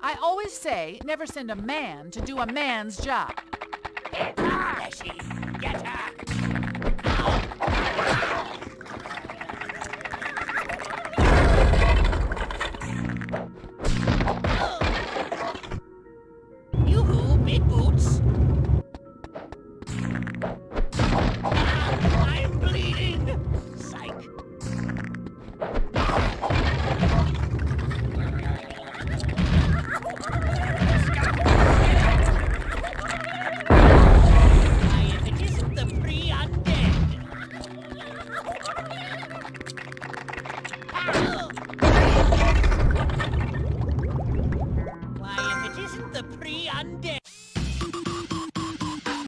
I always say never send a man to do a man's job. Get her. Get her. Yoo-hoo, big boots. I'm bleeding. Isn't the pre-undead.